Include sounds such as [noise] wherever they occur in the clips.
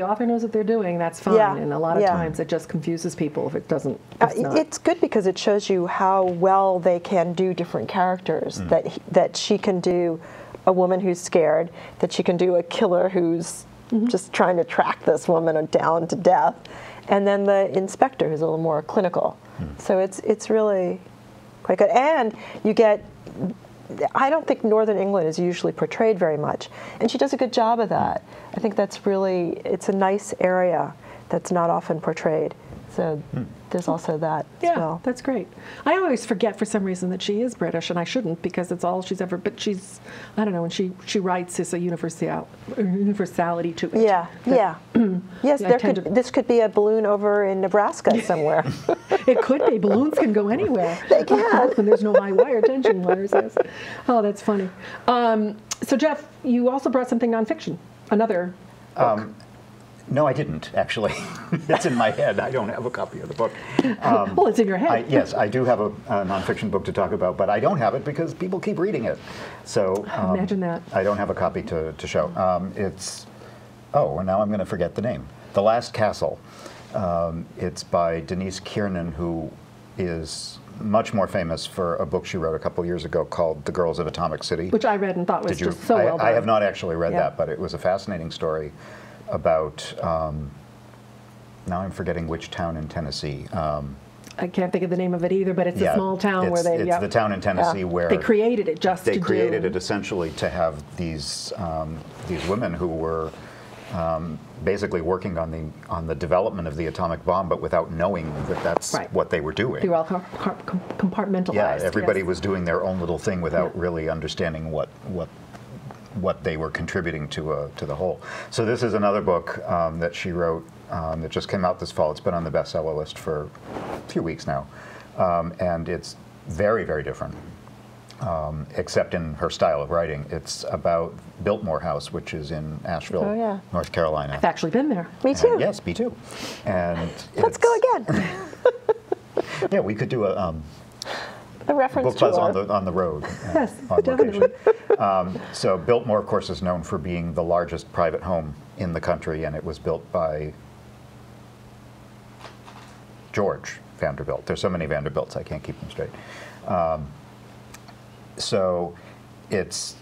the author knows what they're doing, that's fine. Yeah, And a lot of yeah. times it just confuses people if it doesn't. Uh, It's not. it's good because it shows you how well they can do different characters. Mm. That he- that she can do a woman who's scared, that she can do a killer who's mm-hmm. just trying to track this woman down to death, and then the inspector who's a little more clinical. Mm. So it's it's really quite good, and you get. I don't think Northern England is usually portrayed very much, and she does a good job of that. I think that's really it's a nice area that's not often portrayed. So hmm. There's also that yeah, as well. that's great. I always forget for some reason that she is British, and I shouldn't because it's all she's ever. But she's, I don't know, when she she writes is a universal universality to it. Yeah, that- yeah. [clears throat] yes, there could. to- This could be a balloon over in Nebraska [laughs] somewhere. It could be. Balloons can go anywhere. [laughs] They can. [laughs] and there's no high wire tension wires. Yes. Oh, that's funny. Um, so, Jeff, you also brought something nonfiction. Another. No, I didn't actually. [laughs] it's in my head. I don't have a copy of the book. Um, well, it's in your head. I, yes, I do have a, a nonfiction book to talk about, but I don't have it because people keep reading it. So um, Imagine that. I don't have a copy to, to show. Um, it's oh, and now I'm going to forget the name. The Last Castle. Um, it's by Denise Kiernan, who is much more famous for a book she wrote a couple years ago called The Girls of Atomic City. which I read and thought was Did you? just so I, well done. I have not actually read Yeah. that, but it was a fascinating story about. Um, now I'm forgetting which town in Tennessee. Um, I can't think of the name of it either, but it's yeah, a small town where they. It's yeah. the town in Tennessee Yeah. where They created it just they created do. it essentially to have these um, these women who were um, basically working on the on the development of the atomic bomb, but without knowing that that's Right. what they were doing. They were all com- com- com- compartmentalized. yeah, everybody yes. was doing their own little thing without really understanding what what what they were contributing to uh, to the whole. So this is another book um, that she wrote um, that just came out this fall. It's been on the bestseller list for a few weeks now, um, and it's very very different. Um, except in her style of writing, it's about Biltmore House, which is in Asheville, Oh, yeah. North Carolina. I've actually been there. Me And- too. yes, me too. And Let's go again. [laughs] Yeah, we could do a A reference book buzz on the on the road. [laughs] Yes, on definitely. Um, so Biltmore, of course, is known for being the largest private home in the country, and it was built by George Vanderbilt. There's so many Vanderbilts, I can't keep them straight. Um, so it's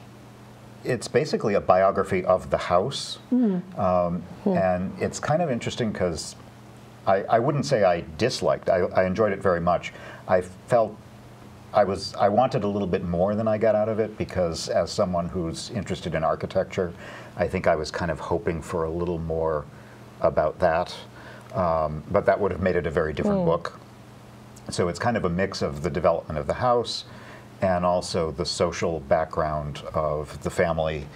it's basically a biography of the house, um, and it's kind of interesting because I, I wouldn't say I disliked. I, I enjoyed it very much. I felt I was I wanted a little bit more than I got out of it because as someone who's interested in architecture, I think I was kind of hoping for a little more about that. Um, but that would have made it a very different book. So it's kind of a mix of the development of the house and also the social background of the family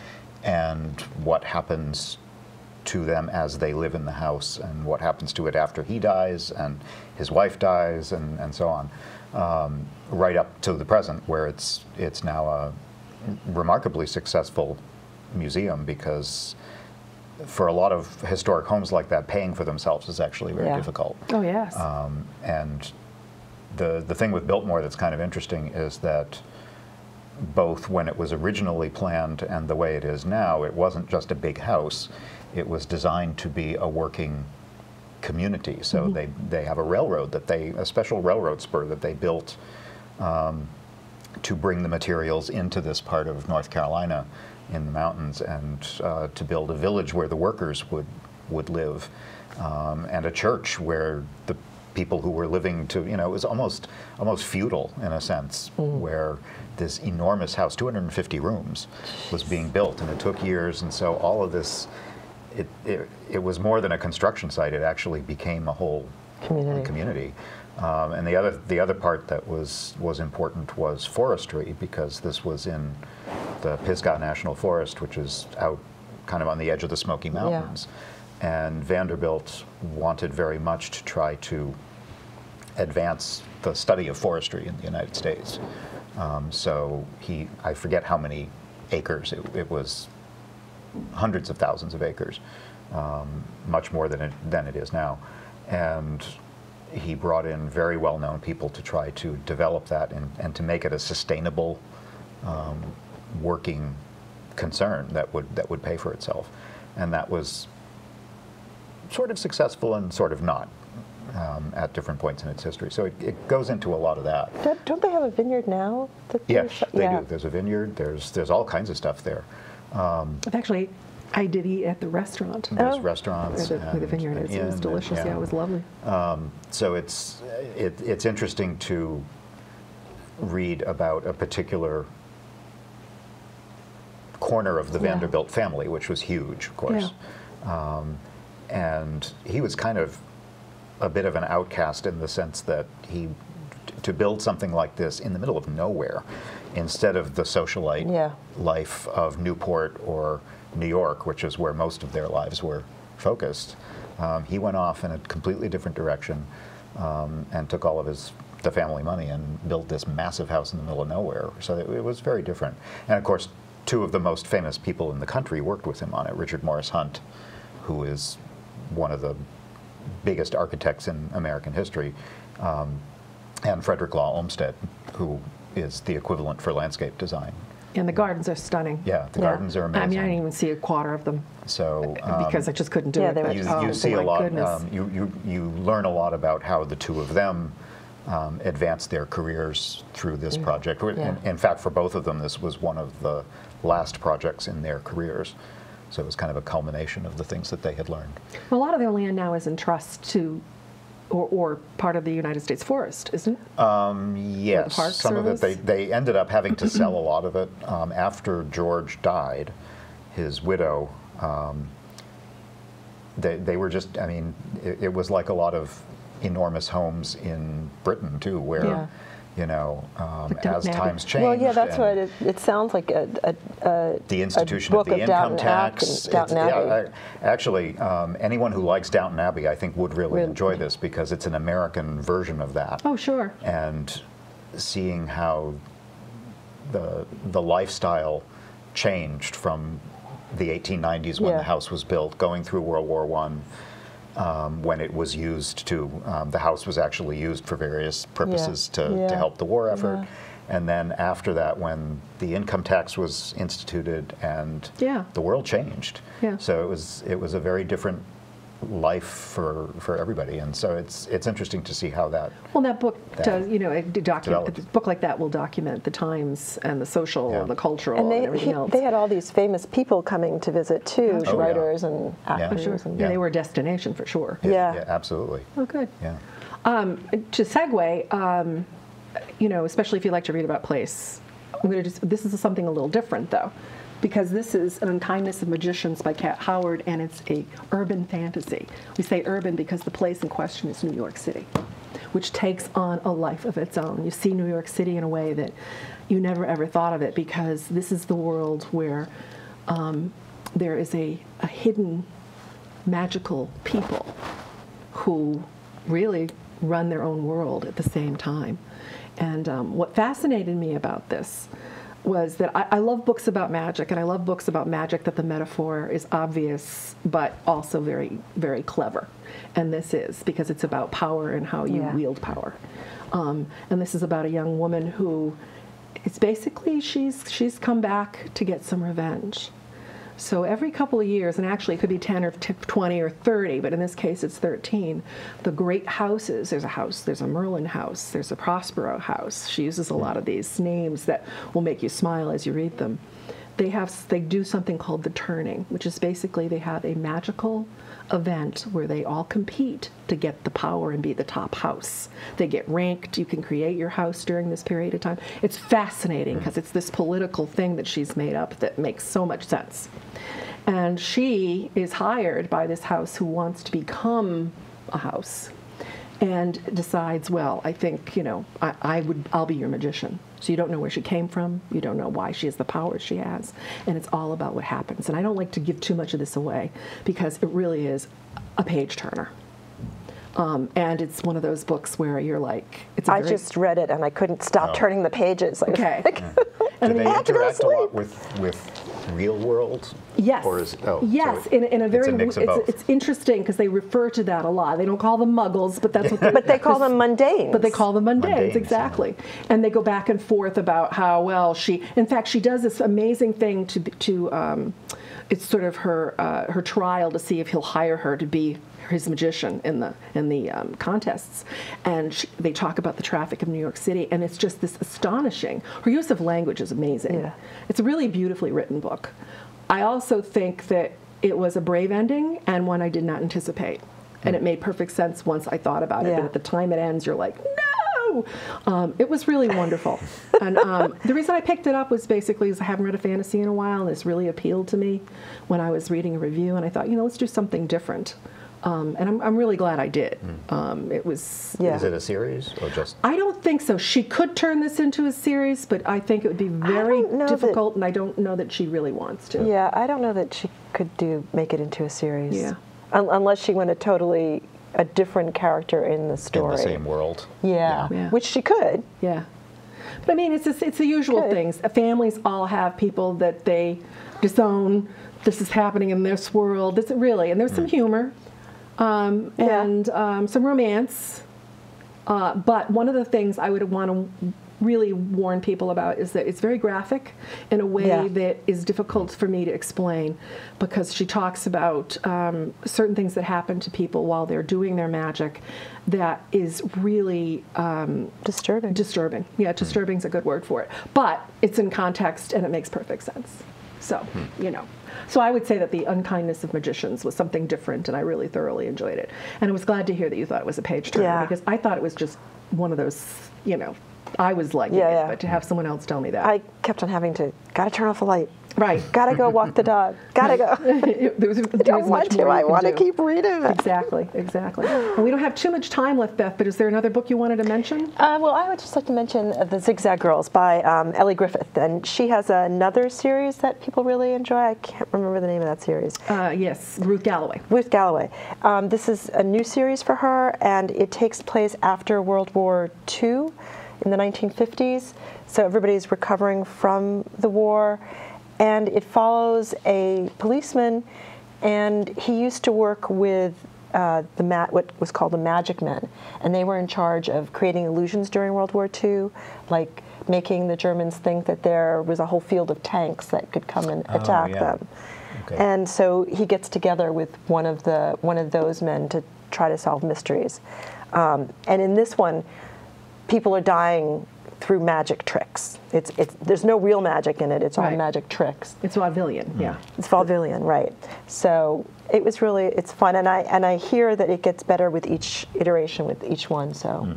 and what happens to them as they live in the house and what happens to it after he dies and his wife dies and, and so on. Um, right up to the present where it's, it's now a remarkably successful museum because for a lot of historic homes like that, paying for themselves is actually very Yeah. difficult. Oh yes. Um, and the the thing with Biltmore that's kind of interesting is that both when it was originally planned and the way it is now, it wasn't just a big house. It was designed to be a working community. So they they have a railroad that they a special railroad spur that they built um, to bring the materials into this part of North Carolina in the mountains and uh, to build a village where the workers would would live um, and a church where the people who were living to you know it was almost almost feudal in a sense where this enormous house 250 rooms was being built. And it took years. And so all of this it, it, it was more than a construction site it actually became a whole Community. community. Um, and the other the other part that was was important was forestry because this was in the Pisgah National Forest, which is out kind of on the edge of the Smoky Mountains. And Vanderbilt wanted very much to try to advance the study of forestry in the United States. Um, so he, I forget how many acres, it, it was hundreds of thousands of acres, um, much more than it, than it is now. And he brought in very well-known people to try to develop that and, and to make it a sustainable um, working concern that would that would pay for itself. And that was sort of successful and sort of not um, at different points in its history. So it, it goes into a lot of that. Don't- they have a vineyard now? that Yes, they yeah. do. There's a vineyard. There's there's all kinds of stuff there. I've actually, I did eat at the restaurant There's Oh. restaurants. where the, where the and vineyard is. It was delicious. and- Yeah, it was lovely. So it's it, it's interesting to read about a particular corner of the Yeah. Vanderbilt family, which was huge, of course. Um, and he was kind of a bit of an outcast in the sense that he to build something like this in the middle of nowhere instead of the socialite Yeah. life of Newport or New York, which is where most of their lives were focused. Um, he went off in a completely different direction um, and took all of his the family money and built this massive house in the middle of nowhere. So it, it was very different. And of course, two of the most famous people in the country worked with him on it. Richard Morris Hunt, who is one of the biggest architects in American history, um, and Frederick Law Olmsted, who is the equivalent for landscape design. And the gardens are stunning. Yeah, the Yeah. gardens are amazing. I mean, I didn't even see a quarter of them so um, because I just couldn't do yeah, it. they were you, just- oh, you see a lot. Um, you, you you learn a lot about how the two of them um, advanced their careers through this project. In, Yeah. in fact, for both of them, this was one of the last projects in their careers. So it was kind of a culmination of the things that they had learned. Well, a lot of the land now is in trust to, or, or part of the United States Forest, isn't it? Yes, Park some of it they, they ended up having to sell a [clears throat] lot of it um, after George died. His widow, um, they they were just I mean it, it was like a lot of enormous homes in Britain too, where Yeah. You know um, as Abbey. times change. Well, yeah, that's and what it, it sounds like. A, a, a The institution a of the of income Downton Abbey- tax. Downton Abbey. yeah, I- actually, um, anyone who likes Downton Abbey, I think, would really Really? enjoy this because it's an American version of that. Oh, sure. and seeing how the the lifestyle changed from the 1890s when Yeah. the house was built, going through World War One, um, when it was used to um, the house was actually used for various purposes to, Yeah. to help the war effort. Yeah. And then after that, when the income tax was instituted, and Yeah. the world changed, Yeah. so it was it was a very different life for for everybody, and so it's it's interesting to see how that Well, that book that does, you know, a document, a book like that will document the times and the social, Yeah. the cultural, and and, everything he- else. they had all these famous people coming to visit too, Oh, yeah. writers and Yeah. Oh, actors. sure. And, Yeah, Yeah. they were a destination for sure. Yeah. yeah absolutely Oh, good. yeah. to segue, um, you know, especially if you like to read about place, I'm going to just, this is something a little different though, because this is An Unkindness of Magicians by Kat Howard, and it's a urban fantasy. We say urban because the place in question is New York City, which takes on a life of its own. You see New York City in a way that you never ever thought of it, because this is the world where um, there is a, a hidden magical people who really run their own world at the same time. And um, what fascinated me about this was that I, I love books about magic, and I love books about magic that the metaphor is obvious but also very, very clever. And this is because it's about power and how you Yeah. wield power. Um, and this is about a young woman who, it's basically she's she's come back to get some revenge. So every couple of years, and actually it could be 10 or 20 or 30, but in this case it's 13, the great houses, there's a house, there's a Merlin house, there's a Prospero house. She uses a lot of these names that will make you smile as you read them. They have they do something called the turning, which is basically they have a magical event where they all compete to get the power and be the top house. They get ranked. You can create your house during this period of time. It's fascinating mm. because it's this political thing that she's made up that makes so much sense. And she is hired by this house who wants to become a house and decides, well, I think, you know, I, I would, I'll be your magician. So you don't know where she came from, you don't know why she has the powers she has, and it's all about what happens. And I don't like to give too much of this away because it really is a page turner. Um, and it's one of those books where you're like, it's a I very- just read it and I couldn't stop Oh. turning the pages. I [laughs] Okay. like, [laughs] Do they I have to go to interact a lot with with real world? Yes. Or is oh yes, so in, in a very it's a mix of it's, both. it's interesting because they refer to that a lot. They don't call them muggles, but that's what [laughs] they, But they call them [laughs] mundanes. But they call them mundanes, Mundanes, yeah. exactly. And they go back and forth about how well she. In fact, she does this amazing thing to to um, it's sort of her uh, her trial to see if he'll hire her to be his magician in the in the um, contests, and she, they talk about the traffic of New York City, and it's just this astonishing. Her use of language is amazing. Yeah. It's a really beautifully written book. I also think that it was a brave ending and one I did not anticipate, and it made perfect sense once I thought about it. But at the time it ends, you're like, no. Um, it was really wonderful, [laughs] and um, the reason I picked it up was basically because I haven't read a fantasy in a while, and this really appealed to me when I was reading a review, and I thought, you know, let's do something different. Um, and I'm, I'm really glad I did. Um, it was Yeah. Is it a series or just? I don't think so. She could turn this into a series, but I think it would be very don't that- difficult, and I don't know that she really wants to. Yeah, I don't know that she could do make it into a series. Yeah. Un- unless she went a totally a different character in the story. In story. the same world. Yeah. Yeah. Which she could. Yeah. But I mean, it's just, it's the usual Good. things. Uh, Families all have people that they disown. This is happening in this world. This really, and there's some humor, um, Yeah. and um, some romance. Uh, but one of the things I would want to really warn people about is that it's very graphic in a way Yeah. that is difficult for me to explain because she talks about um, certain things that happen to people while they're doing their magic that is really um, Disturbing. disturbing. Yeah, disturbing is a good word for it. But it's in context and it makes perfect sense. So, you know. So I would say that the unkindness of magicians was something different and I really thoroughly enjoyed it. And I was glad to hear that you thought it was a page turner Yeah. because I thought it was just one of those, you know, I was liking Yeah, it, yeah. but to have someone else tell me that. I kept on having to, gotta turn off the light. Right. Gotta go walk the dog. Gotta go. It- there was, there I don't want to. I want to keep reading it. Exactly, exactly. And we don't have too much time left, Beth, but is there another book you wanted to mention? Uh, well, I would just like to mention The Zigzag Girls by um, Elly Griffith. And she has another series that people really enjoy. I can't remember the name of that series. Uh, yes, Ruth Galloway. Ruth Galloway. Um, this is a new series for her, and it takes place after World War II in the 1950s. So everybody's recovering from the war, and it follows a policeman, and he used to work with uh, the ma- what was called the Magic Men, and they were in charge of creating illusions during World War II, like making the Germans think that there was a whole field of tanks that could come and Oh, attack yeah. them. Okay. And so he gets together with one of the one of those men to try to solve mysteries. Um, and in this one, people are dying through magic tricks. It's, it's there's no real magic in it. It's all Right. magic tricks. It's vaudevillian, yeah. It's vaudevillian, right? So it was really it's fun, and I and I hear that it gets better with each iteration with each one. So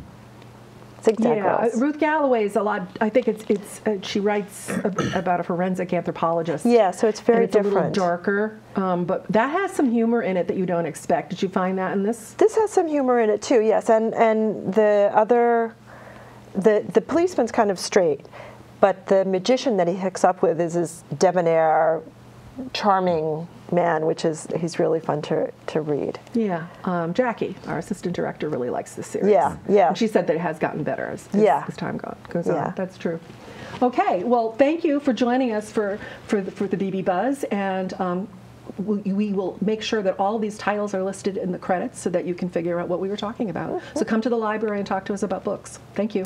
zigzag Yeah, uh. Ruth Galloway is a lot. I think it's it's. Uh, she writes ab- about a forensic anthropologist. Yeah, so it's very and it's a little different. darker, um, but that has some humor in it that you don't expect. Did you find that in this? This has some humor in it too, yes. And and the other, the the policeman's kind of straight, but the magician that he hooks up with is this debonair, charming man, which is he's really fun to to read. Yeah, um, Jackie, our assistant director, really likes this series. Yeah, yeah. And she said that it has gotten better as, as, Yeah. as time go, goes Yeah. That's true. Okay, well, thank you for joining us for for the, for the Beebe Buzz, and um, we, will make sure that all these titles are listed in the credits so that you can figure out what we were talking about. So come to the library and talk to us about books. Thank you.